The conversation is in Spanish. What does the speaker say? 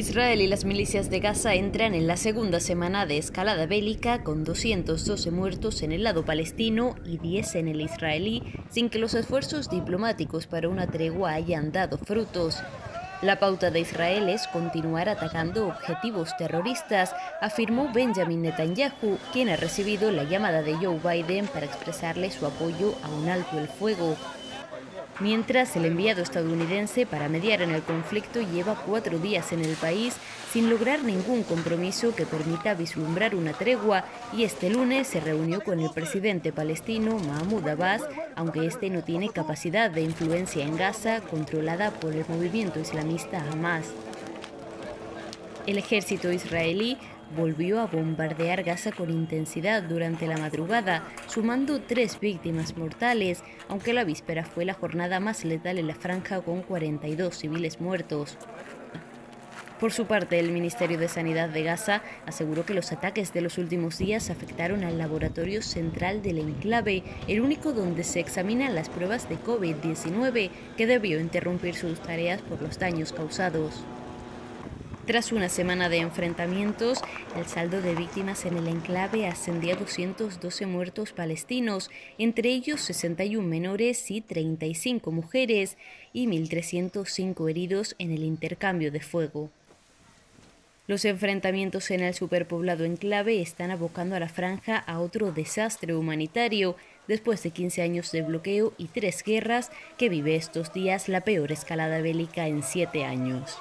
Israel y las milicias de Gaza entran en la segunda semana de escalada bélica con 212 muertos en el lado palestino y 10 en el israelí, sin que los esfuerzos diplomáticos para una tregua hayan dado frutos. La pauta de Israel es continuar atacando objetivos terroristas, afirmó Benjamin Netanyahu, quien ha recibido la llamada de Joe Biden para expresarle su apoyo a un alto el fuego mientras el enviado estadounidense para mediar en el conflicto lleva cuatro días en el país sin lograr ningún compromiso que permita vislumbrar una tregua y este lunes se reunió con el presidente palestino Mahmoud Abbas, aunque este no tiene capacidad de influencia en Gaza controlada por el movimiento islamista Hamas. El ejército israelí volvió a bombardear Gaza con intensidad durante la madrugada, sumando tres víctimas mortales, aunque la víspera fue la jornada más letal en la franja con 42 civiles muertos. Por su parte, el Ministerio de Sanidad de Gaza aseguró que los ataques de los últimos días afectaron al laboratorio central del enclave, el único donde se examinan las pruebas de COVID-19, que debió interrumpir sus tareas por los daños causados. Tras una semana de enfrentamientos, el saldo de víctimas en el enclave ascendía a 212 muertos palestinos, entre ellos 61 menores y 35 mujeres, y 1.305 heridos en el intercambio de fuego. Los enfrentamientos en el superpoblado enclave están abocando a la franja a otro desastre humanitario, después de 15 años de bloqueo y tres guerras que vive estos días la peor escalada bélica en siete años.